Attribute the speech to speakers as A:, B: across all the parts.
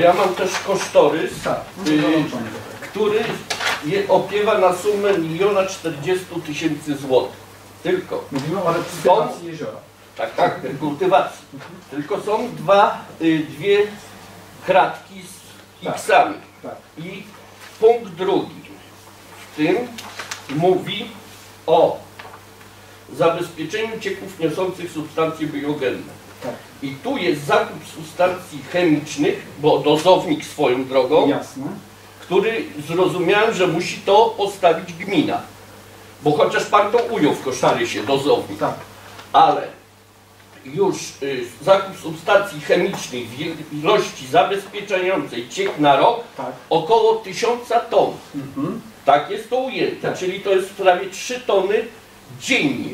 A: Ja mam też kosztorys,
B: Tak,
A: y, który je opiewa na sumę 1 40 tysięcy złotych. Tylko.
B: Mówimy o rekultywacji jeziora.
A: Tak, tak, kultywacji. Tylko są dwa, y, dwie kratki z
B: Tak.
A: X-ami.
B: Tak.
A: I punkt drugi w tym mówi o zabezpieczeniu cieków niosących substancje biogenne.
B: Tak.
A: I tu jest zakup substancji chemicznych, bo dozownik swoją drogą,
B: Jasne.
A: który zrozumiałem, że musi to postawić gmina. Bo chociaż pan to ujął w kosztorysie, dozownik,
B: Tak.
A: ale już y, zakup substancji chemicznych w ilości zabezpieczającej ciek na rok
B: Tak.
A: około 1000 ton.
B: Mhm.
A: Tak jest to ujęte,
B: Tak.
A: czyli to jest prawie 3 tony dziennie.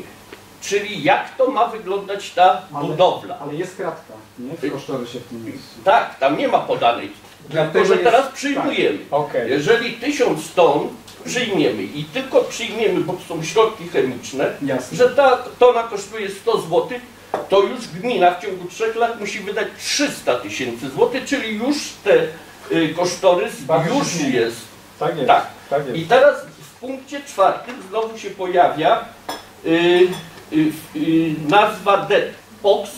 A: Czyli jak to ma wyglądać ta
B: Ale-
A: budowla?
B: Ale jest kratka, nie? W kosztorysie w tym miejscu.
A: Tak, tam nie ma podanej.
B: Dlatego
A: że
B: jest-
A: teraz przyjmujemy.
B: Okej.
A: Jeżeli 1000 ton przyjmiemy i tylko przyjmiemy, bo są środki chemiczne,
B: Jasne.
A: że ta tona kosztuje 100 zł, to już gmina w ciągu 3 lat musi wydać 300 tysięcy złotych, czyli już te y, kosztorys
B: Bardzo
A: już
B: zmienia.
A: jest.
B: Tak jest.
A: Tak.
B: tak jest.
A: I teraz w punkcie czwartym znowu się pojawia y, y, y, nazwa dead box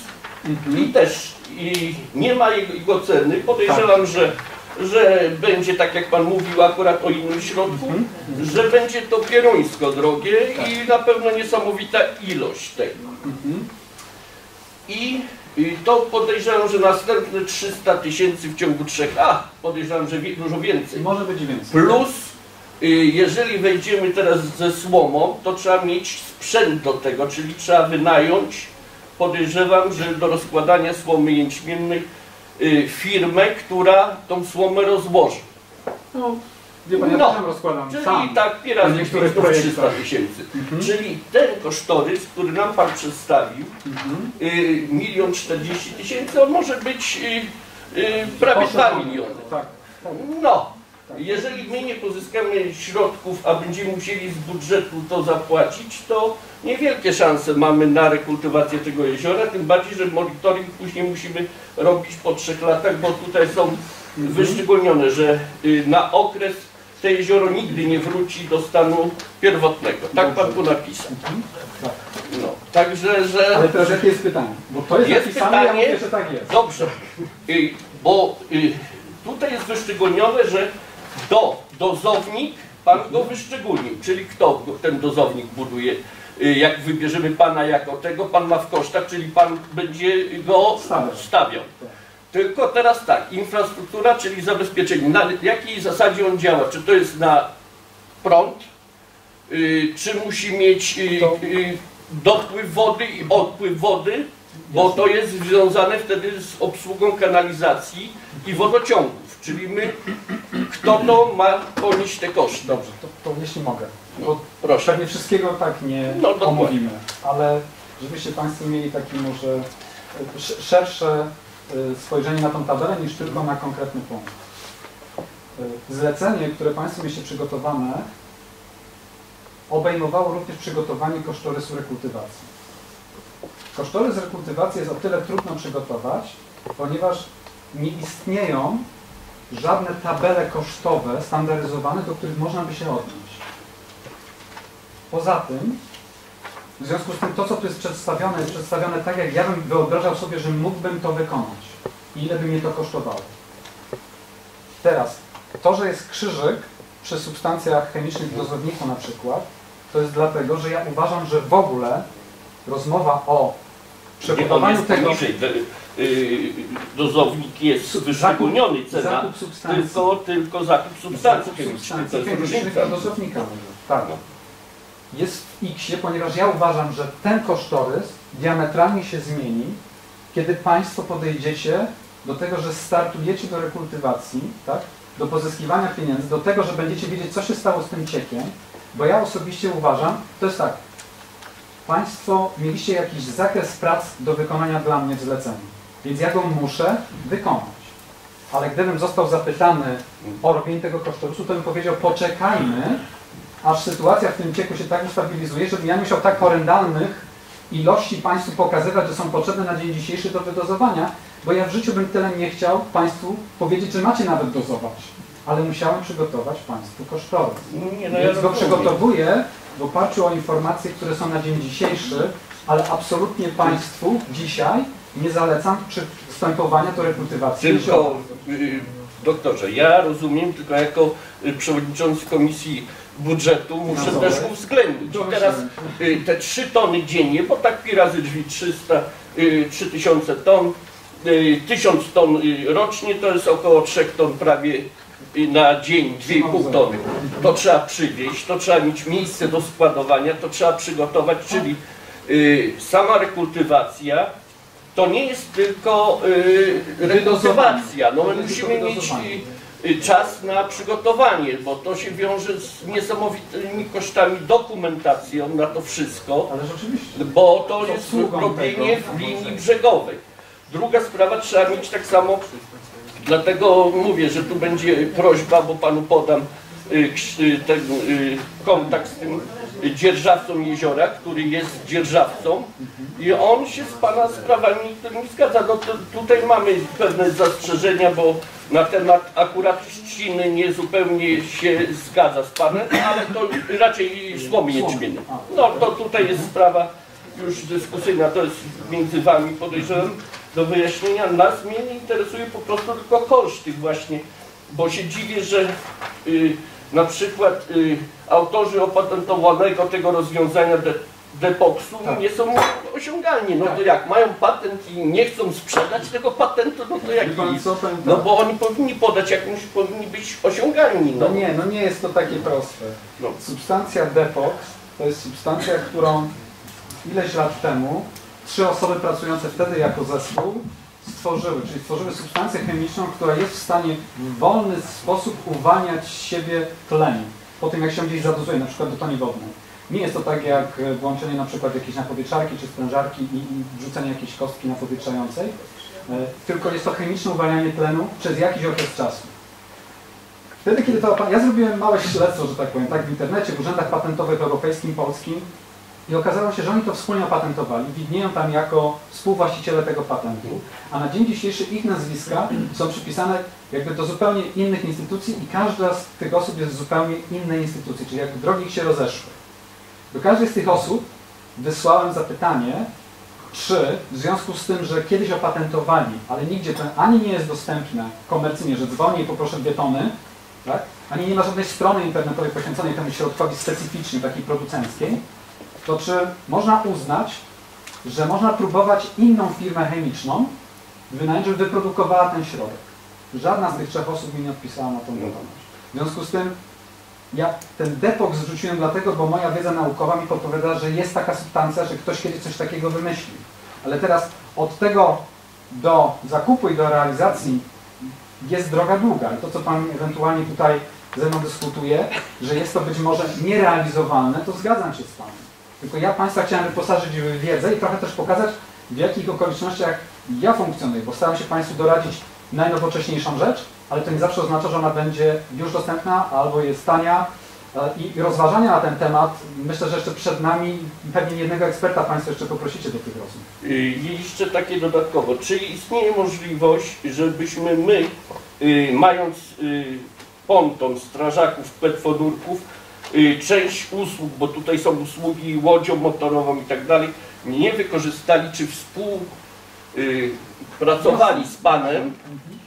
B: Mhm.
A: i też i nie ma jego, jego ceny. Podejrzewam,
B: Tak.
A: że, że będzie tak jak Pan mówił akurat o innym środku,
B: Mhm.
A: że będzie to pieruńsko drogie i na pewno niesamowita ilość tego.
B: Mhm.
A: I, I to podejrzewam, że następne 300 tysięcy w ciągu trzech, a podejrzewam, że wie, dużo więcej.
B: Może być więcej.
A: Plus, y, jeżeli wejdziemy teraz ze słomą, to trzeba mieć sprzęt do tego, czyli trzeba wynająć, podejrzewam, że do rozkładania słomy jęczmiennej y, firmę, która tą słomę rozłoży.
B: No, wie pan, ja
A: No,
B: tam rozkładam
A: Czyli
B: sam.
A: tak,
B: niektórych
A: 300
B: projektach.
A: tysięcy.
B: Mhm.
A: Czyli ten kosztorys, który nam Pan przedstawił,
B: Mhm.
A: y, milion czterdzieści tysięcy, on może być y, y, prawie 2
B: Poszedł.
A: miliony.
B: Tak. tak.
A: No. Jeżeli my nie pozyskamy środków, a będziemy musieli z budżetu to zapłacić, to niewielkie szanse mamy na rekultywację tego jeziora, tym bardziej, że monitoring później musimy robić po trzech latach, bo tutaj są wyszczególnione, że y, na okres te jezioro nigdy nie wróci do stanu pierwotnego. Tak pan tu napisał.
B: Mhm. tak.
A: No, także, że...
B: Ale teraz jakie jest pytanie? Bo to jest,
A: Jest
B: napisane, ja
A: pytanie.
B: mówię, że tak jest.
A: Dobrze, y, bo y, tutaj jest wyszczególnione, że do, dozownik, pan go wyszczególnił, czyli kto ten dozownik buduje, Y, jak wybierzemy pana jako tego, pan ma w kosztach, czyli pan będzie go
B: Stawiał.
A: stawiał. Tylko teraz tak, infrastruktura, czyli zabezpieczenie, na jakiej zasadzie on działa, czy to jest na prąd, y, czy musi mieć y, dopływ wody i odpływ wody, bo to jest związane wtedy z obsługą kanalizacji i wodociągów, czyli my, kto to ma ponieść te koszty.
B: Dobrze, to, to jeśli mogę. Bo
A: Proszę.
B: pewnie wszystkiego tak nie
A: No,
B: omówimy, ale żebyście Państwo mieli takie może sz- szersze y, spojrzenie na tą tabelę niż tylko na konkretny punkt. Y, Zlecenie, które Państwo mieliście przygotowane, obejmowało również przygotowanie kosztorysu rekultywacji. Kosztorys rekultywacji jest o tyle trudno przygotować, ponieważ nie istnieją żadne tabele kosztowe standaryzowane, do których można by się odnieść. Poza tym, w związku z tym to, co tu jest przedstawione, jest przedstawione tak, jak ja bym wyobrażał sobie, że mógłbym to wykonać. Ile by mnie to kosztowało. Teraz, to, że jest krzyżyk przy substancjach chemicznych w dozowniku na przykład, to jest dlatego, że ja uważam, że w ogóle rozmowa o
A: jest
B: tego...
A: poniżej, dozownik jest wyszczególniony cena,
B: Zakup substancji.
A: tylko, tylko zakup substancji
B: Zakup substancji
A: jest
B: chemicznych dozownika. Tak. Jest w X, ponieważ ja uważam, że ten kosztorys diametralnie się zmieni, kiedy Państwo podejdziecie do tego, że startujecie do rekultywacji, tak? do pozyskiwania pieniędzy, do tego, że będziecie wiedzieć, co się stało z tym ciekiem, bo ja osobiście uważam, to jest tak, Państwo mieliście jakiś zakres prac do wykonania dla mnie w zleceniu, więc ja go muszę wykonać. Ale gdybym został zapytany o robienie tego kosztorysu, to bym powiedział, poczekajmy, aż sytuacja w tym cieku się tak ustabilizuje, żebym ja musiał tak horrendalnych ilości Państwu pokazywać, że są potrzebne na dzień dzisiejszy do wydozowania, bo ja w życiu bym tyle nie chciał Państwu powiedzieć, że macie nawet dozować, ale musiałem przygotować Państwu kosztorys.
A: Nie, no ja
B: Więc go
A: rozumiem.
B: przygotowuję w oparciu o informacje, które są na dzień dzisiejszy, ale absolutnie Państwu dzisiaj nie zalecam przystępowania do rekultywacji.
A: Tylko, y, doktorze, ja rozumiem, tylko jako y, przewodniczący Komisji Budżetu muszę
B: Finansowej.
A: też uwzględnić. I teraz y, te 3 tony dziennie, bo tak pi razy drzwi 300, y, 3000 ton, y, 1000 ton rocznie to jest około 3 ton prawie na dzień, 2,5 tony. To trzeba przywieźć, to trzeba mieć miejsce do składowania, to trzeba przygotować, czyli sama rekultywacja to nie jest tylko y, rekultywacja. No my musimy mieć y, czas na przygotowanie, bo to się wiąże z niesamowitymi kosztami dokumentacją na to wszystko, bo to jest robienie w linii brzegowej. Druga sprawa, trzeba mieć tak samo, dlatego mówię, że tu będzie prośba, bo panu podam y, ten y, kontakt z tym dzierżawcą jeziora, który jest dzierżawcą i on się z pana sprawami którymi zgadza. No to, tutaj mamy pewne zastrzeżenia, bo na temat akurat trzciny nie zupełnie się zgadza z panem, ale to raczej słomy jęczmienne. No to tutaj jest sprawa już dyskusyjna, to jest między wami podejrzewam do wyjaśnienia. Nas mnie nie interesuje po prostu tylko koszty właśnie, bo się dziwię, że y, na przykład y, autorzy opatentowanego tego rozwiązania de, depoksu
B: Tak.
A: nie są osiągalni. No to
B: Tak.
A: jak mają patent i nie chcą sprzedać tego patentu, no to jak
B: co,
A: No bo oni powinni podać jakąś, powinni być osiągalni. No.
B: No nie, no nie jest to takie proste.
A: No.
B: Substancja Depox to jest substancja, którą ileś lat temu trzy osoby pracujące wtedy jako zespół stworzyły, czyli stworzyły substancję chemiczną, która jest w stanie w wolny sposób uwalniać z siebie tlen po tym, jak się gdzieś zadozuje, na przykład do toni wodnej. Nie jest to tak jak włączenie na przykład jakiejś napowietrzarki czy sprężarki i, wrzucenie jakiejś kostki napowietrzającej, e, tylko jest to chemiczne uwalnianie tlenu przez jakiś okres czasu. Wtedy, kiedy to ja zrobiłem małe śledztwo, że tak powiem, tak w internecie, w urzędach patentowych europejskim, polskim i okazało się, że oni to wspólnie opatentowali, widnieją tam jako współwłaściciele tego patentu, a na dzień dzisiejszy ich nazwiska są przypisane jakby do zupełnie innych instytucji i każda z tych osób jest z zupełnie innej instytucji, czyli jakby drogi ich się rozeszły. Do każdej z tych osób wysłałem zapytanie, czy w związku z tym, że kiedyś opatentowali, ale nigdzie to ani nie jest dostępne komercyjnie, że dzwonię i poproszę dwie tony, tak? ani nie ma żadnej strony internetowej poświęconej temu środkowi specyficznie, takiej producenckiej, to czy można uznać, że można próbować inną firmę chemiczną wynająć, żeby wyprodukowała ten środek? Żadna z tych trzech osób mi nie odpisała na tą wiadomość. W związku z tym ja ten depok zrzuciłem dlatego, bo moja wiedza naukowa mi podpowiada, że jest taka substancja, że ktoś kiedyś coś takiego wymyślił. Ale teraz od tego do zakupu i do realizacji jest droga długa. I to, co Pan ewentualnie tutaj ze mną dyskutuje, że jest to być może nierealizowalne, to zgadzam się z Panem. Tylko ja Państwa chciałem wyposażyć w wiedzę i trochę też pokazać, w jakich okolicznościach ja funkcjonuję, bo staram się Państwu doradzić najnowocześniejszą rzecz, ale to nie zawsze oznacza, że ona będzie już dostępna albo jest tania. E, I rozważania na ten temat, myślę, że jeszcze przed nami pewnie jednego eksperta Państwo jeszcze poprosicie do tych rozmów.
A: Y, I jeszcze takie dodatkowo, czy istnieje możliwość, żebyśmy my, y, mając ponton strażaków, petwodurków, część usług, bo tutaj są usługi łodzią motorową i tak dalej, nie wykorzystali, czy współpracowali z Panem,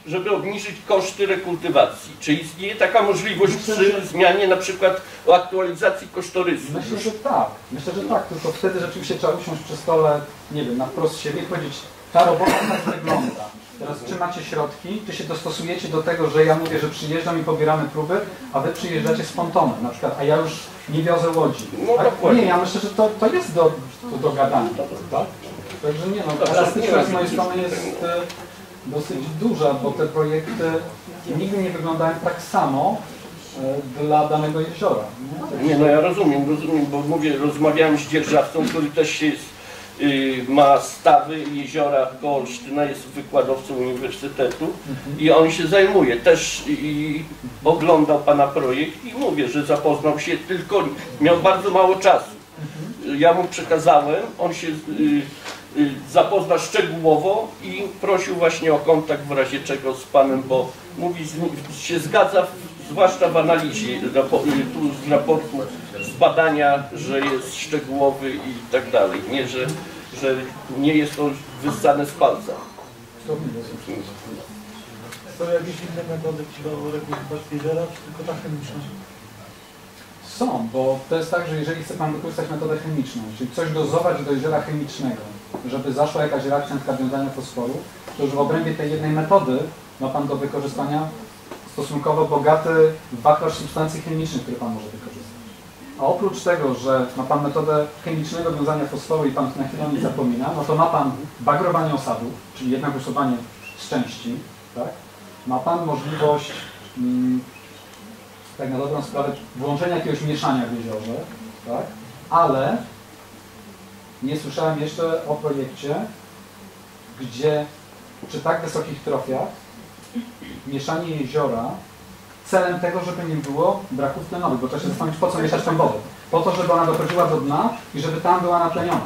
A: żeby obniżyć koszty rekultywacji. Czy istnieje taka możliwość
B: Myślę,
A: przy
B: że-
A: zmianie na przykład o aktualizacji kosztorysu?
B: Myślę, że tak. Myślę, że tak, tylko wtedy rzeczywiście trzeba usiąść przy stole, nie wiem, na wprost siebie i powiedzieć, ta robota tak wygląda. Teraz czy macie środki, czy się dostosujecie do tego, że ja mówię, że przyjeżdżam i pobieramy próby, a wy przyjeżdżacie z pontonem na przykład, a ja już nie wiozę łodzi.
A: No.
B: Nie, ja myślę, że to, to jest do, do dogadania. Tak? Także nie no,
A: Dobrze,
B: elastyczność z mojej strony jest e, dosyć duża, bo te projekty nigdy nie wyglądają tak samo e, dla danego jeziora. Nie?
A: Nie, no ja rozumiem, rozumiem, bo mówię, rozmawiałem z dzierżawcą, który też jest, y, ma stawy jeziora koło Olsztyna, jest wykładowcą uniwersytetu i on się zajmuje też i oglądał Pana projekt i mówię, że zapoznał się, tylko miał bardzo mało czasu. Ja mu przekazałem, on się y, y, zapozna szczegółowo i prosił właśnie o kontakt w razie czego z Panem, bo mówi, się zgadza, w- zwłaszcza w analizie y, tu z raportu, z badania, że jest szczegółowy i tak dalej. Nie, że, że nie jest to wyssane z palca.
C: Są jakieś inne metody do rekultywacji jeziora, czy tylko ta chemiczna?
B: Są, bo to jest tak, że jeżeli chce Pan wykorzystać metodę chemiczną, czyli coś dozować do jeziora chemicznego, żeby zaszła jakaś reakcja na przykład fosforu, to już w obrębie tej jednej metody ma Pan do wykorzystania stosunkowo bogaty wachlarz substancji chemicznych, który Pan może wykorzystać. A oprócz tego, że ma Pan metodę chemicznego wiązania fosforu i Pan na chwilę o niej zapomina, no to ma Pan bagrowanie osadów, czyli jednak usuwanie z części, tak? Ma Pan możliwość mm, tak na dobrą sprawę włączenia jakiegoś mieszania w jeziorze, tak? ale nie słyszałem jeszcze o projekcie, gdzie przy tak wysokich trofiach mieszanie jeziora celem tego, żeby nie było braków tlenowych, bo trzeba się zastanowić, po co mieszać tą wodę. Po to, żeby ona dochodziła do dna i żeby tam była natleniona.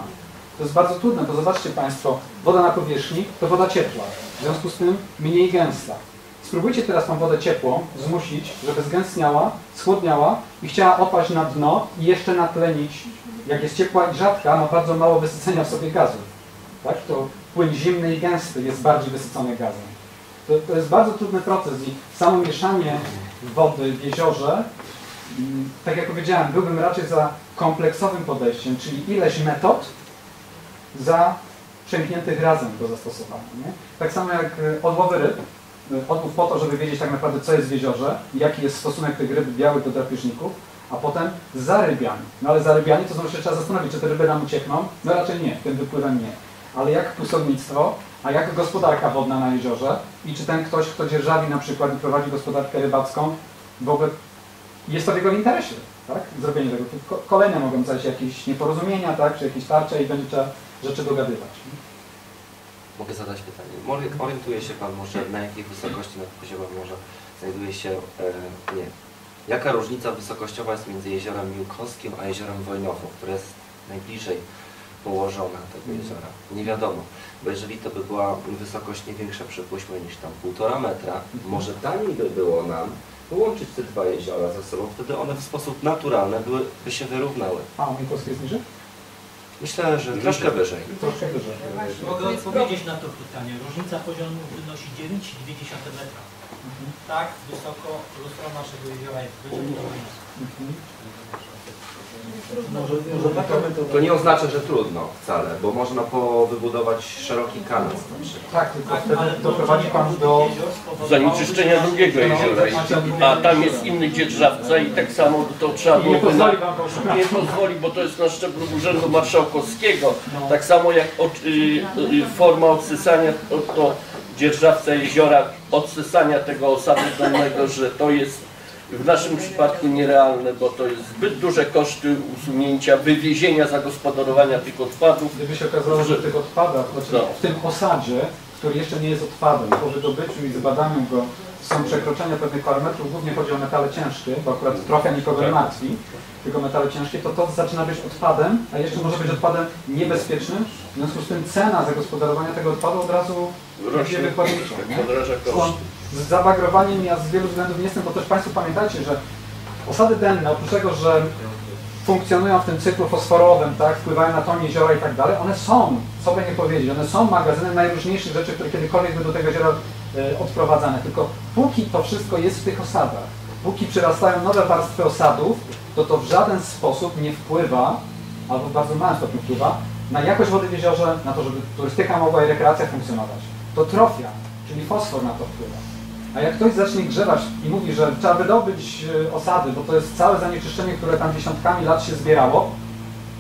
B: To jest bardzo trudne, bo zobaczcie Państwo, woda na powierzchni to woda ciepła, w związku z tym mniej gęsta. Spróbujcie teraz tą wodę ciepłą zmusić, żeby zgęstniała, schłodniała i chciała opaść na dno i jeszcze natlenić. Jak jest ciepła i rzadka, ma bardzo mało wysycenia w sobie gazów. Tak? To płyn zimny i gęsty jest bardziej wysycony gazem. To, to jest bardzo trudny proces i samo mieszanie wody w jeziorze, mm, tak jak powiedziałem, byłbym raczej za kompleksowym podejściem, czyli ileś metod za przemkniętych razem do zastosowania. Nie? Tak samo jak y, odłowy ryb, y, odłów po to, żeby wiedzieć tak naprawdę, co jest w jeziorze, jaki jest stosunek tych ryb białych do drapieżników, a potem zarybianie. No ale zarybianie to znowu się trzeba zastanowić, czy te ryby nam uciekną? No raczej nie, tym wypływem nie. Ale jak pusownictwo, a jak gospodarka wodna na jeziorze i czy ten ktoś, kto dzierżawi na przykład i prowadzi gospodarkę rybacką, w ogóle jest to w jego interesie, tak? Zrobienie tego. Ko- Kolejne mogą się jakieś nieporozumienia, tak? Czy jakieś tarcze i będzie trzeba rzeczy dogadywać.
D: Mogę zadać pytanie. Orientuje się Pan może na jakiej wysokości nad poziomem morza znajduje się, e, nie, jaka różnica wysokościowa jest między jeziorem Miłkowskim a jeziorem Wojnową, które jest najbliżej położone tego jeziora? Nie wiadomo, bo jeżeli to by była wysokość nie większa, przypuśćmy, niż tam półtora metra, może taniej by było nam połączyć te dwa jeziora ze sobą, wtedy one w sposób naturalny były, by się wyrównały.
B: A, u Miłkowskiej jest niżej?
D: Myślę, że troszkę wyżej.
B: Troszkę wyżej.
E: Mogę odpowiedzieć na to pytanie. Różnica poziomu wynosi 9,2 metra. Tak wysoko lustro naszego jeziora jest wyżej jest.
C: Może, może taka metoda.
D: To nie oznacza, że trudno wcale, bo można po wybudować szeroki kanał na przykład.
B: Tak, tylko
E: Tak,
B: wtedy doprowadzi Pan do...
A: Zanieczyszczenia drugiego jeziora. A tam jest inny dzierżawca i tak samo to trzeba
B: I nie
A: na,
B: pozwoli
A: nie pozwoli, bo to jest na szczeblu Urzędu Marszałkowskiego.
B: No.
A: Tak samo jak od, y, y, forma odsysania, to, to dzierżawca jeziora odsysania tego osadu dolnego, że to jest w naszym przypadku nierealne, bo to jest zbyt duże koszty usunięcia, wywiezienia, zagospodarowania tych odpadów.
B: Gdyby się okazało, że w tych odpadach, znaczy
A: No.
B: w tym osadzie, który jeszcze nie jest odpadem, po wydobyciu i zbadaniu go są przekroczenia pewnych parametrów, głównie chodzi o metale ciężkie, bo akurat trochę nikogo nie
A: Tak.
B: martwi, tylko metale ciężkie, to to zaczyna być odpadem, a jeszcze może być odpadem niebezpiecznym, w związku z tym cena zagospodarowania tego odpadu od razu
A: Rośnie,
B: rośnie wykładniczo. nie?
A: podraża
B: Skąd
A: koszt.
B: Z zabagrowaniem ja z wielu względów nie jestem, bo też Państwo pamiętajcie, że osady denne, oprócz tego, że funkcjonują w tym cyklu fosforowym, tak, wpływają na ton jeziora i tak dalej, one są, co by nie powiedzieć, one są magazynem najróżniejszych rzeczy, które kiedykolwiek były do tego jeziora e, odprowadzane. Tylko póki to wszystko jest w tych osadach, póki przyrastają nowe warstwy osadów, to to w żaden sposób nie wpływa, albo w bardzo małym stopniu wpływa, na jakość wody w jeziorze, na to, żeby turystyka mogła i rekreacja funkcjonować. To trofia, czyli fosfor na to wpływa. A jak ktoś zacznie grzewać i mówi, że trzeba wydobyć e, osady, bo to jest całe zanieczyszczenie, które tam dziesiątkami lat się zbierało,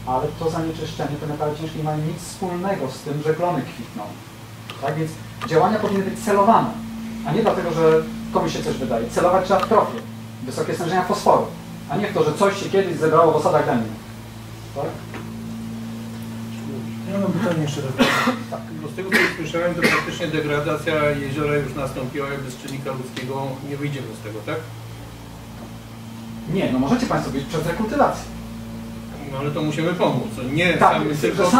B: ale to zanieczyszczenie, te metale ciężkie nie mają nic wspólnego z tym, że klony kwitną. Tak więc działania powinny być celowane, a nie dlatego, że komuś się coś wydaje. Celować trzeba w trofię, wysokie stężenia fosforu, a nie w to, że coś się kiedyś zebrało w osadach dennych. Tak?
C: Ja mam pytanie jeszcze raz.
F: Bo z tego co słyszałem, to praktycznie degradacja jeziora już nastąpiła, jak bez czynnika ludzkiego nie wyjdziemy z tego, tak?
B: Nie, no możecie Państwo być przez rekultywację.
F: No ale to musimy pomóc. Nie
B: Tak,
F: samym tylko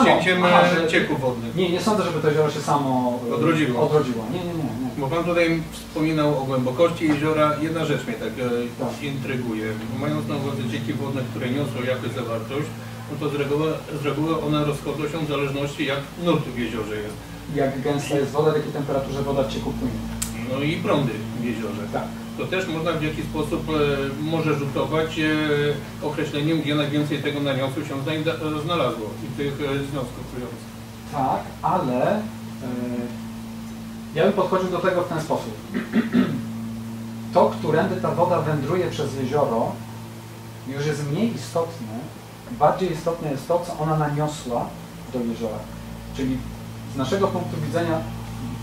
B: Aha,
F: e,
B: że-
F: cieków wodnych.
B: Nie, nie sądzę, żeby to jezioro się samo e,
F: Odrodziło.
B: odrodziło. Nie, nie, nie. nie.
F: Bo Pan tutaj wspominał o głębokości jeziora. Jedna rzecz mnie tak e,
B: Tak.
F: intryguje. Mając na uwadze cieki wodne, które niosą jakąś zawartość, no to z reguły, z reguły one rozchodzą się w zależności jak nurt w jeziorze jest.
B: Jak gęsta jest woda, w jakiej temperaturze woda w cieku płynie.
F: No i prądy w jeziorze.
B: Tak.
F: To też można w jakiś sposób e, może rzutować e, określeniem, gdzie najwięcej tego naniosu się e, znalazło i tych e, związków czujących.
B: Tak, ale e, ja bym podchodził do tego w ten sposób. To, którędy ta woda wędruje przez jezioro, już jest mniej istotne. Bardziej istotne jest to, co ona naniosła do jeziora. Czyli z naszego punktu widzenia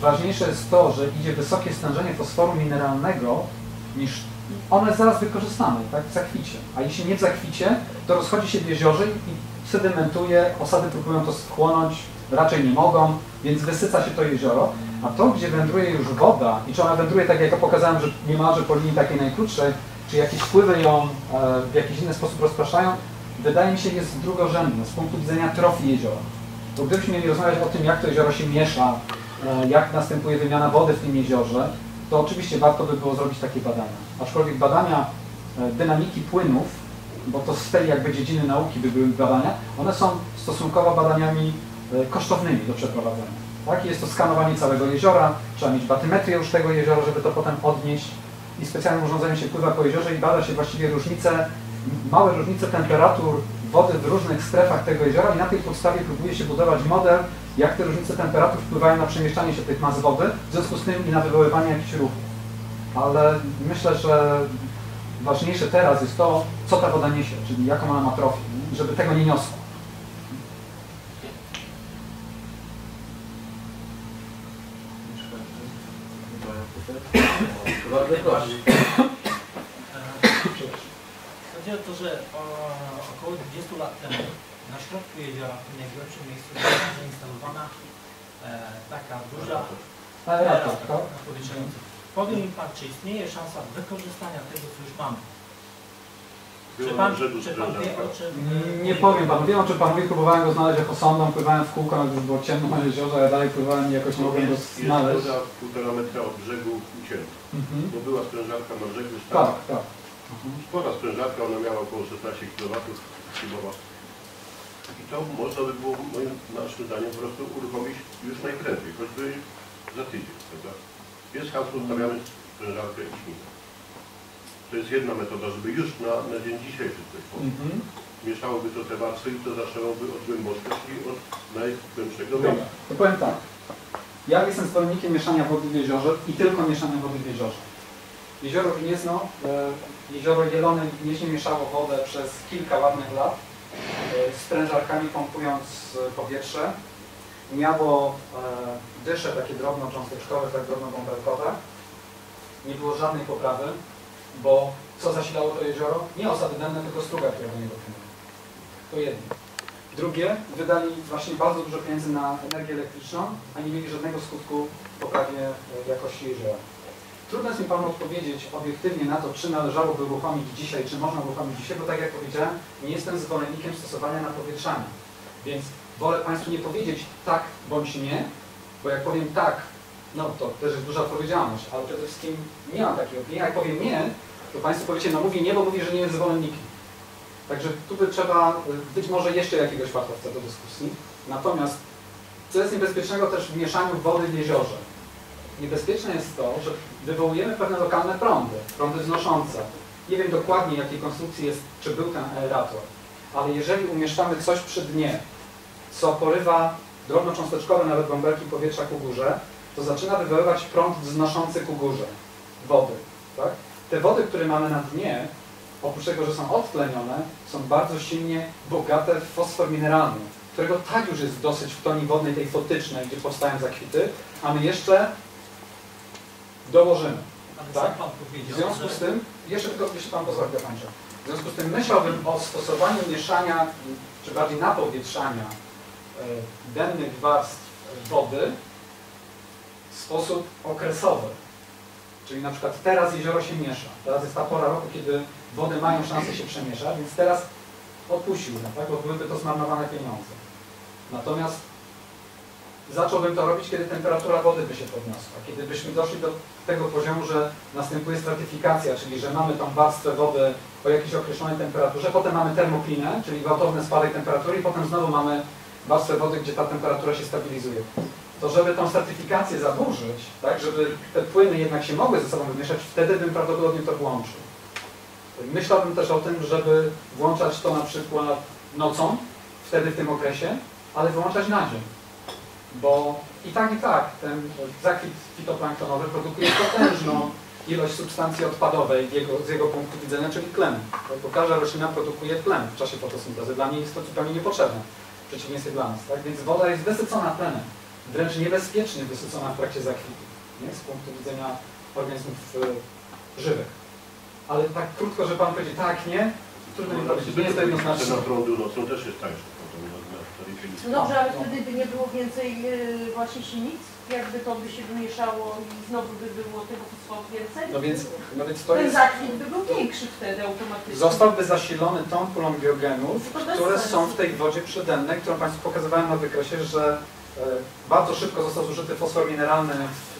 B: ważniejsze jest to, że idzie wysokie stężenie fosforu mineralnego, niż one zaraz wykorzystamy, tak, w zakwicie. A jeśli nie w zakwicie, to rozchodzi się w jeziorze i sedymentuje, osady próbują to schłonąć, raczej nie mogą, więc wysyca się to jezioro. A to, gdzie wędruje już woda i czy ona wędruje tak, jak ja pokazałem, że niemalże po linii takiej najkrótszej, czy jakieś wpływy ją e, w jakiś inny sposób rozpraszają, wydaje mi się jest drugorzędne z punktu widzenia trofii jeziora. Bo gdybyśmy mieli rozmawiać o tym, jak to jezioro się miesza, e, jak następuje wymiana wody w tym jeziorze, to oczywiście warto by było zrobić takie badania. Aczkolwiek badania e, dynamiki płynów, bo to z tej jakby dziedziny nauki by były badania, one są stosunkowo badaniami e, kosztownymi do przeprowadzenia. Tak? Jest to skanowanie całego jeziora, trzeba mieć batymetrię już tego jeziora, żeby to potem odnieść i specjalnym urządzeniem się pływa po jeziorze i bada się właściwie różnice, małe różnice temperatur wody w różnych strefach tego jeziora i na tej podstawie próbuje się budować model, jak te różnice temperatur wpływają na przemieszczanie się tych mas wody, w związku z tym i na wywoływanie jakichś ruchów. Ale myślę, że ważniejsze teraz jest to, co ta woda niesie, czyli jaką ona ma trofię, żeby tego nie niosła.
A: Bardzo proszę.
E: Chodzi o to, że o, około 20 lat temu na środku jeziora, w najgorszym miejscu, zainstalowana e, taka duża
B: Aerator, tak?
E: napowietrzająca. Powie mi Pan, czy istnieje szansa wykorzystania tego, co już mamy? Czy Pan, czy pan wie o czym...
B: Mm, Nie powiem panu, wiem o czym pan mówi, próbowałem go znaleźć jako sondą, pływałem w kółko, ale już było ciemno na jeziorze, ja dalej pływałem i jakoś nie mogłem go
G: Jest, jest
B: znaleźć.
G: woda półtora metra od brzegu ucięta.
B: Mhm.
G: Bo była sprężarka na brzegu,
B: Tak,
G: stała
B: tak. Mhm.
G: spora sprężarka, ona miała około 16 kW I to można by było moim naszym zdaniem po prostu uruchomić już najprędzej, choćby za tydzień. Prawda? Jest hasło, stawiamy sprężarkę i śmigę. To jest jedna metoda, żeby już na, na dzień dzisiejszy coś powiedzieć.
B: Mhm.
G: Mieszałoby to te warstwy i to zaczęłoby od głębokości, od najgłębszego miejsca.
B: to powiem tak. Ja jestem zwolennikiem mieszania wody w jeziorze i tylko mieszania wody w jeziorze. Jezioro Gniezno, e, jezioro Jelony Gnieźnie mieszało wodę przez kilka ładnych lat, e, sprężarkami pompując e, powietrze. Miało e, dysze takie drobnocząsteczkowe, tak drobnobąbelkowe. Nie było żadnej poprawy, bo co zasilało to jezioro? Nie osady denne, tylko struga, która do niego płynęła. To jedno. Drugie, wydali właśnie bardzo dużo pieniędzy na energię elektryczną, a nie mieli żadnego skutku poprawie jakości jeziora. Trudno jest mi Panu odpowiedzieć obiektywnie na to, czy należałoby uruchomić dzisiaj, czy można uruchomić dzisiaj, bo tak jak powiedziałem, nie jestem zwolennikiem stosowania napowietrzania. Więc wolę Państwu nie powiedzieć tak bądź nie, bo jak powiem tak, no to też jest duża odpowiedzialność, ale przede wszystkim nie mam takiej opinii. Jak powiem nie, to Państwo powiecie, no mówi nie, bo mówi, że nie jest zwolennikiem. Także tu by trzeba y, być może jeszcze jakiegoś fachowca do dyskusji. Natomiast co jest niebezpiecznego też w mieszaniu wody w jeziorze? Niebezpieczne jest to, że wywołujemy pewne lokalne prądy, prądy znoszące. Nie wiem dokładnie jakiej konstrukcji jest, czy był ten aerator, ale jeżeli umieszczamy coś przy dnie, co porywa drobnocząsteczkowe nawet bąbelki powietrza ku górze, to zaczyna wywoływać prąd wznoszący ku górze wody. Tak? Te wody, które mamy na dnie, oprócz tego, że są odtlenione, są bardzo silnie bogate w fosfor mineralny, którego tak już jest dosyć w toni wodnej, tej fotycznej, gdzie powstają zakwity, a my jeszcze dołożymy. Tak? W związku z tym, jeszcze tylko, jeśli Pan pozwoli, ja kończę. W związku z tym myślałbym o stosowaniu mieszania, czy bardziej napowietrzania e, dennych warstw wody w sposób okresowy. Czyli na przykład teraz jezioro się miesza. Teraz jest ta pora roku, kiedy wody mają szansę się przemieszać, więc teraz odpuścił, no, tak? bo byłyby to zmarnowane pieniądze. Natomiast zacząłbym to robić, kiedy temperatura wody by się podniosła, kiedy byśmy doszli do tego poziomu, że następuje stratyfikacja, czyli że mamy tą warstwę wody o jakiejś określonej temperaturze, potem mamy termoklinę, czyli gwałtowny spadek temperatury i potem znowu mamy warstwę wody, gdzie ta temperatura się stabilizuje. To żeby tą stratyfikację zaburzyć, tak, żeby te płyny jednak się mogły ze sobą wymieszać, wtedy bym prawdopodobnie to włączył. Myślałbym też o tym, żeby włączać to na przykład nocą, wtedy w tym okresie, ale wyłączać na dzień. Bo i tak, i tak ten zakwit fitoplanktonowy produkuje potężną ilość substancji odpadowej jego, z jego punktu widzenia, czyli tlenu. Bo każda roślina produkuje tlen w czasie fotosyntezy. Dla niej jest to zupełnie niepotrzebne, w przeciwieństwie dla nas. Tak? Więc woda jest wysycona tlenem, wręcz niebezpiecznie wysycona w trakcie zakwitu, nie? z punktu widzenia organizmów y, żywych. Ale tak krótko, że Pan powiedzie tak, nie, trudno mi powiedzieć, nie jest to jednoznaczne.
G: Cena prądu nocą też jest tańsza.
H: No dobrze, ale wtedy by nie było więcej y, właśnie sinic? Jakby to by się wymieszało i znowu by było tego fosforu więcej?
B: No więc, no więc to
H: Ten
B: jest...
H: zakwit by był większy wtedy automatycznie.
B: Zostałby zasilony tą pulą biogenów, które są w tej wodzie przydennej, którą Państwu pokazywałem na wykresie, że e, bardzo szybko został zużyty fosfor mineralny,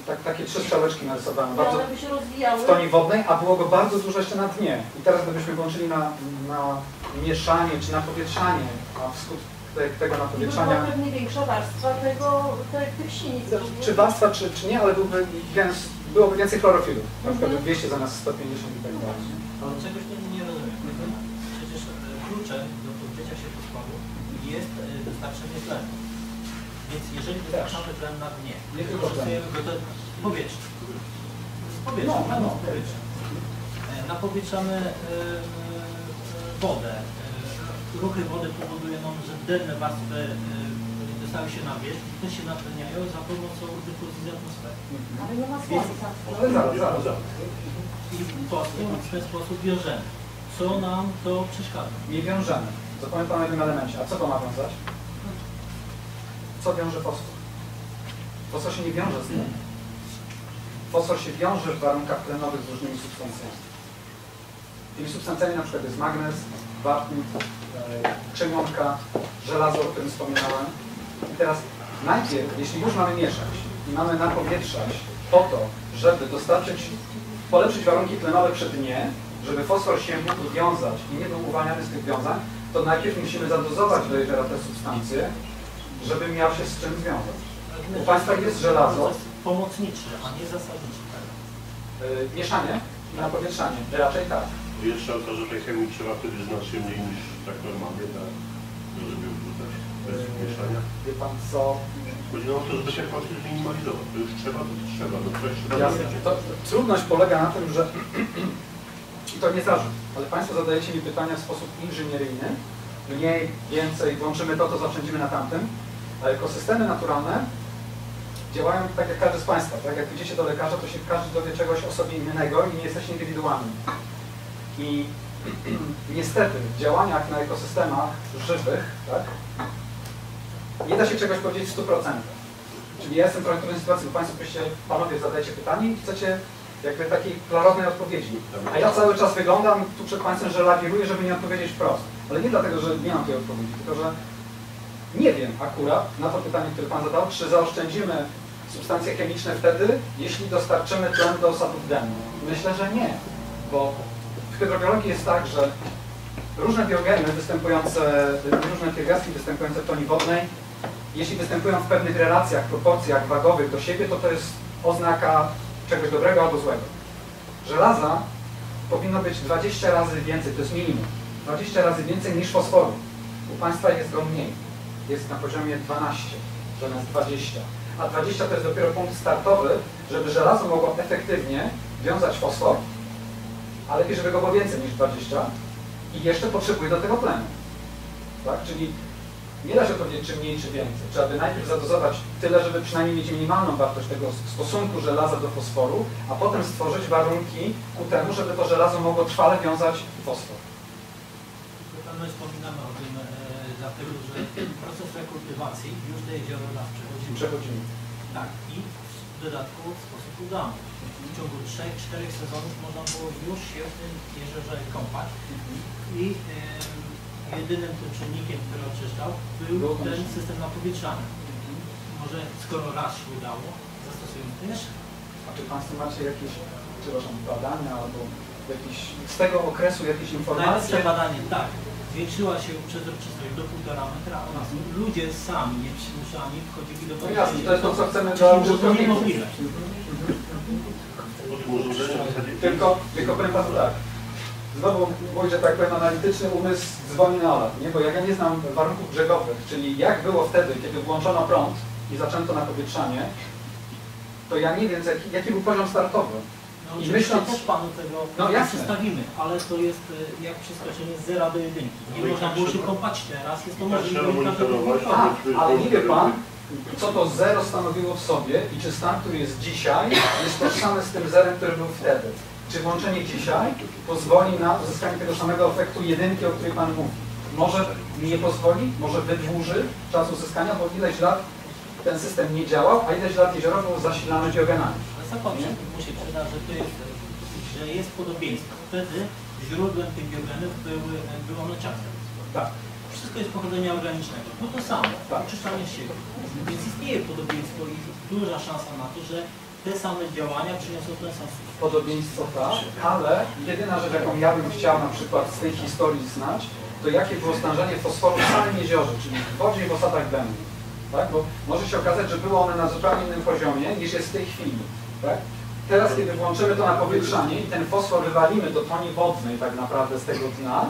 B: tak, takie trzy strzałeczki narysowałem, bardzo
H: one by się rozwijały.
B: w toni wodnej, a było go bardzo dużo jeszcze na dnie. I teraz gdybyśmy włączyli na, na mieszanie czy na powietrzanie, a wskutek te- tego
H: I by była
B: napowietrzania,
H: pewnie większa warstwa tego, te, tych sinic.
B: czy warstwa, czy, czy nie, ale byłby gęs, byłoby więcej chlorofilu, na przykład 200 zamiast 150 i tak dalej.
E: Ale czegoś nie, nie rozumiem. Przecież e, kluczem do pozbycia się fosforu jest e, dostarczenie tlenu. Więc jeżeli dostarczamy tlen na dnie,
B: Nie tylko tlen.
E: go do powietrza. Z powietrza,
B: No, no, no.
E: z powietrza. E, Napowietrzamy e, wodę. E, Ruchy wody powodują, że denne warstwy e, dostały się na wierzch i te się napełniają za pomocą dyfuzji z atmosfery.
H: Ale nie ma słońca.
B: Zaraz.
E: I w ten sposób wiążemy. Co nam to przeszkadza?
B: Nie wiążemy. Zapamiętam o jednym elemencie. A co to ma wiązać? Co wiąże fosfor? Fosfor się nie wiąże z tlenem. Fosfor się wiąże w warunkach tlenowych z różnymi substancjami. Tymi substancjami na przykład jest magnez, wapń, e, krzemionka, żelazo, o którym wspominałem. I teraz najpierw, jeśli już mamy mieszać i mamy napowietrzać po to, żeby dostarczyć, polepszyć warunki tlenowe przy dnie, żeby fosfor się mógł wiązać i nie był uwalniany z tych wiązań, to najpierw musimy zadozować do jeziora te substancje, żeby miał się z czym związać. U Państwa jest żelazo.
E: Pomocniczy, a nie zasadniczy. Tak?
B: Yy, mieszanie i napowietrzanie. Raczej tak.
G: Jest szansa, że tej chemii trzeba wtedy znacznie mniej niż tak normalnie, tak, żeby wrzucać bez mieszania.
B: Wie Pan co?
G: Chodzi o to, żeby się faktycznie zminimalizować. To już trzeba, to trzeba, no coś trzeba
B: Jasne. To, trudność polega na tym, że i to nie zarzut, ale Państwo zadajecie mi pytania w sposób inżynieryjny. Mniej, więcej, włączymy to, to zaoszczędzimy na tamtym. A ekosystemy naturalne działają tak jak każdy z Państwa. Tak? Jak idziecie do lekarza, to się każdy dowie czegoś o sobie innego i nie jesteście indywidualni. I niestety w działaniach na ekosystemach żywych tak, nie da się czegoś powiedzieć w 100%. Czyli ja jestem trochę w trudnej sytuacji, bo Państwo byście, Panowie zadajecie pytanie i chcecie jakby takiej klarownej odpowiedzi. A ja cały czas wyglądam tu przed Państwem, że lawiruję, żeby nie odpowiedzieć wprost. Ale nie dlatego, że nie mam tej odpowiedzi, tylko że nie wiem akurat na to pytanie, które Pan zadał, czy zaoszczędzimy substancje chemiczne wtedy, jeśli dostarczymy tlen do osadów dennych. Myślę, że nie, bo w hydrobiologii jest tak, że różne biogeny występujące, różne pierwiastki występujące w toni wodnej, jeśli występują w pewnych relacjach, proporcjach wagowych do siebie, to to jest oznaka czegoś dobrego albo złego. Żelaza powinno być 20 razy więcej, to jest minimum. 20 razy więcej niż fosforu. U Państwa jest go mniej. Jest na poziomie 12 zamiast 20. A 20 to jest dopiero punkt startowy, żeby żelazo mogło efektywnie wiązać fosfor, ale żeby go było więcej niż 20 i jeszcze potrzebuje do tego tlenu. Tak? Czyli nie da się powiedzieć, czy mniej, czy więcej. Trzeba by najpierw zadozować tyle, żeby przynajmniej mieć minimalną wartość tego stosunku żelaza do fosforu, a potem stworzyć warunki ku temu, żeby to żelazo mogło trwale wiązać fosfor.
E: My wspominamy o tym e, dlatego, że proces rekultywacji już do jeziora przechodzimy.
B: Przechodzimy.
E: Tak, i w dodatku w sposób udany. W ciągu 3-4 sezonów można było już się w tym jeziorze kąpać i em, jedynym tym czynnikiem, który oczyszczał, był ten system napowietrzany. Może skoro raz się udało, zastosujemy to jeszcze.
B: A czy Państwo macie jakieś, przepraszam, badania albo jakieś, z tego okresu jakieś informacje?
E: Najlepsze badanie, tak. Zwiększyła się przezroczystość do 1,5 metra oraz ludzie sami, nieprzymuszani, wchodzili do
B: No
E: wody.
B: jasne, to jest to, co chcemy dla
E: było to
B: użytkowników.
E: niemożliwe.
G: O tym urządzeniu w zasadzie
B: Tylko, tylko powiem Panu tak. Znowu mój, że tak powiem, analityczny umysł dzwoni na alarm, nie? Bo jak ja nie znam warunków brzegowych, czyli jak było wtedy, kiedy włączono prąd i zaczęto napowietrzanie, to ja nie wiem, jaki, jaki był poziom startowy.
E: No,
B: I myśląc-
E: też panu tego
B: No jasne.
E: przedstawimy, ale to jest y, jak przeskoczenie z zera do jedynki. Nie
G: No
E: można
G: tak
E: było się
G: trzeba-
E: kąpać teraz, jest to
G: tak
E: możliwe.
B: ale nie wie Pan, co to zero stanowiło w sobie i czy stan, który jest dzisiaj, jest tożsamy z tym zerem, który był wtedy. Czy włączenie dzisiaj pozwoli na uzyskanie tego samego efektu jedynki, o której Pan mówi? Może nie pozwoli, może wydłuży czas uzyskania, bo ileś lat ten system nie działał, a ileś lat jezioro było zasilane biogenami.
E: Ale zakład mu się przyda, że to jest, że jest podobieństwo. Wtedy źródłem tych biogenów były, one ciasne.
B: Tak.
E: Wszystko jest pochodzenia organicznego. No to samo,
B: Tak.
E: oczyszczanie siebie. Więc istnieje podobieństwo i duża szansa na to, że te same działania przyniosą ten sam skutek.
B: Podobieństwo tak, ale jedyna rzecz, jaką ja bym chciał na przykład z tej historii znać, to jakie było stężenie fosforu w samym jeziorze, czyli w wodzie i w osadach węgli. Tak? Bo może się okazać, że było one na zupełnie innym poziomie niż jest w tej chwili. Tak? Teraz, kiedy włączymy to na powietrzanie i ten fosfor wywalimy do toni wodnej tak naprawdę z tego dna,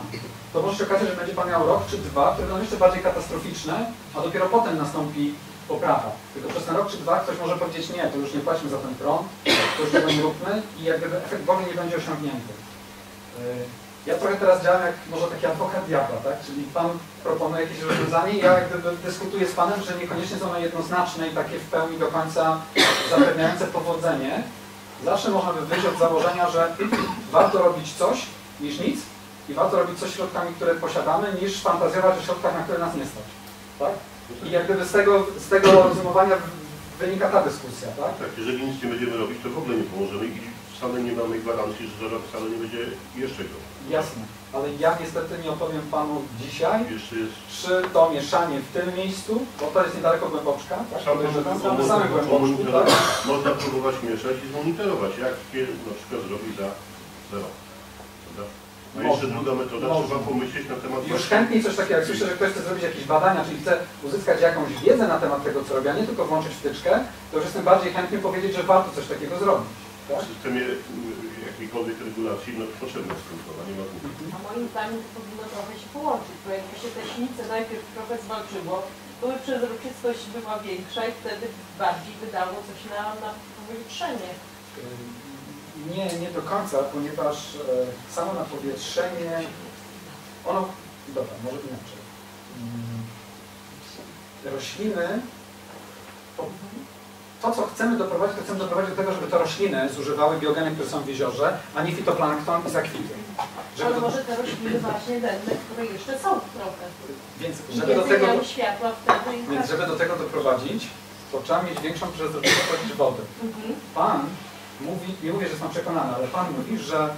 B: to może się okazać, że będzie Pan miał rok czy dwa, które będą jeszcze bardziej katastroficzne, a dopiero potem nastąpi poprawa. Tylko przez ten rok czy dwa ktoś może powiedzieć, nie, to już nie płacimy za ten prąd, to już nie róbmy i jakby efekt w ogóle nie będzie osiągnięty. Yy, Ja trochę teraz działam jak może taki adwokat diabła, tak? Czyli Pan proponuje jakieś rozwiązanie i ja jak gdyby dyskutuję z Panem, że niekoniecznie są one jednoznaczne i takie w pełni do końca zapewniające powodzenie. Zawsze można by wyjść od założenia, że warto robić coś niż nic i warto robić coś środkami, które posiadamy, niż fantazjować o środkach, na które nas nie stać. Tak? I jak gdyby z tego, z tego rozumowania wynika ta dyskusja, tak?
G: Tak, jeżeli nic nie będziemy robić, to w ogóle nie pomożemy i wcale nie mamy gwarancji, że za rok wcale nie będzie jeszcze go.
B: Jasne. Ale ja niestety nie opowiem Panu dzisiaj,
G: jest
B: czy to mieszanie w tym miejscu, bo to jest niedaleko głęboczka, tak?
G: Sam
B: Podejrzewam,
G: można
B: na samym głęboczku, tak?
G: Można próbować mieszać i zmonitorować, jak się na przykład zrobi za, za rok. A jeszcze
B: Można.
G: druga metoda,
B: Można.
G: trzeba pomyśleć na temat...
B: Już chętniej coś takiego, jak słyszę, że ktoś chce zrobić jakieś badania, czyli chce uzyskać jakąś wiedzę na temat tego, co robi, a nie tylko włączyć wtyczkę, to już jestem bardziej chętny powiedzieć, że warto coś takiego zrobić. Tak?
G: W systemie y, jakiejkolwiek regulacji no, potrzebna jest kontrola, nie ma dwóch.
H: A moim zdaniem to powinno trochę się połączyć, bo jakby się te silnice najpierw trochę zwalczyło, to by przezroczystość była większa i wtedy bardziej wydało coś na, na powietrzenie.
B: Nie, nie do końca, ponieważ e, samo napowietrzenie, ono, dobra, może inaczej. Mm, Rośliny, to, co chcemy doprowadzić, to chcemy doprowadzić do tego, żeby to rośliny zużywały biogeny, które są w jeziorze, a nie fitoplankton i zakwity. Żeby
H: Ale może te rośliny właśnie denne, które jeszcze są trochę.
B: więc żeby do tego,
H: światła wtedy
B: więc
H: tak.
B: żeby do tego doprowadzić, to trzeba mieć większą przezroczystość wody.
H: Mhm.
B: Pan mówi, nie mówię, że jestem przekonany, ale Pan mówi, że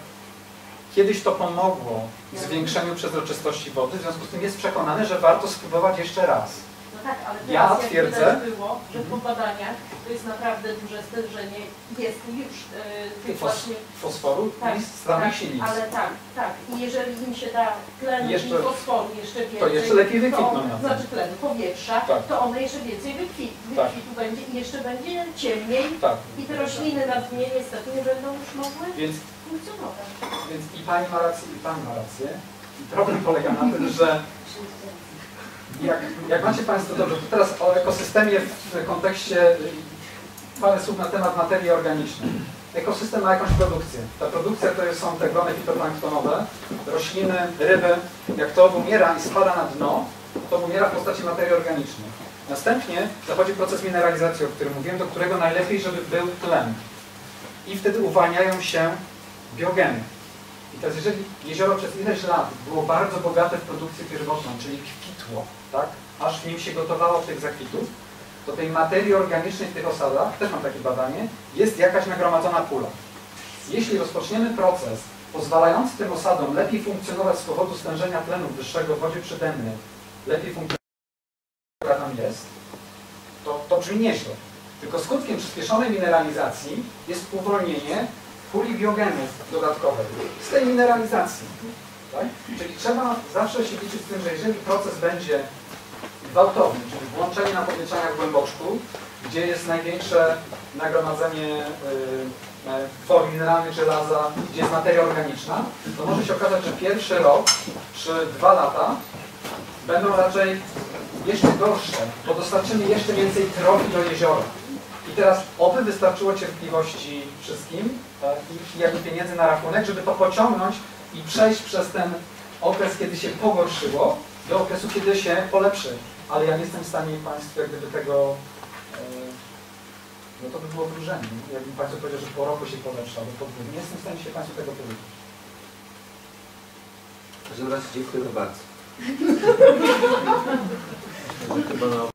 B: kiedyś to pomogło zwiększeniu przezroczystości wody, w związku z tym jest przekonany, że warto spróbować jeszcze raz.
H: Tak, ale teraz
B: Ja twierdzę-
H: było, że po badaniach to jest naprawdę duże stężenie, jest już e, tych właśnie
B: Fosforu
H: Tak, tak, ale tak, tak. I jeżeli im się da tlenu
B: Jeszcze-
H: i fosforu jeszcze więcej,
B: to jeszcze lepiej wykwitną
H: to, znaczy tlenu powietrza,
B: Tak.
H: to one jeszcze więcej wykwit,
B: Tak.
H: wykwitu będzie i jeszcze będzie ciemniej
B: Tak,
H: i te rośliny na dnie niestety nie będą już mogły
B: więc,
H: funkcjonować.
B: więc i Pani ma rację, i Pan ma rację. I problem polega na tym, że jak, jak macie Państwo, dobrze, to teraz o ekosystemie w kontekście y, parę słów na temat materii organicznej. Ekosystem ma jakąś produkcję. Ta produkcja to są te grony fitoplanktonowe, rośliny, ryby. Jak to umiera i spada na dno, to umiera w postaci materii organicznej. Następnie zachodzi proces mineralizacji, o którym mówiłem, do którego najlepiej, żeby był tlen. I wtedy uwalniają się biogeny. I teraz jeżeli jezioro przez ileś lat było bardzo bogate w produkcję pierwotną, czyli kwitło, tak? aż w nim się gotowało tych zakwitów, to tej materii organicznej w tych osadach, też mam takie badanie, jest jakaś nagromadzona pula. Jeśli rozpoczniemy proces pozwalający tym osadom lepiej funkcjonować z powodu stężenia tlenu wyższego w wodzie przydennej, lepiej funkcjonować, która tam jest, to, to brzmi nieźle. Tylko skutkiem przyspieszonej mineralizacji jest uwolnienie puli biogenów dodatkowej z tej mineralizacji. Tak? Czyli trzeba zawsze się liczyć z tym, że jeżeli proces będzie gwałtowny, czyli włączenie na powietrzeniach głęboczku, gdzie jest największe nagromadzenie y, y, form mineralnych żelaza, gdzie jest materia organiczna, to może się okazać, że pierwszy rok czy dwa lata będą raczej jeszcze gorsze, bo dostarczymy jeszcze więcej trofi do jeziora. I teraz oby wystarczyło cierpliwości wszystkim tak, i jakby pieniędzy na rachunek, żeby to pociągnąć i przejść przez ten okres, kiedy się pogorszyło, do okresu, kiedy się polepszy. Ale ja nie jestem w stanie Państwu jak gdyby tego, e, no to by było wróżenie. nie? Jakbym Państwu powiedział, że po roku się polepsza, albo po dwóch. Nie jestem w stanie się Państwu tego powiedzieć.
D: W każdym razie dziękujemy bardzo.
I: Chyba na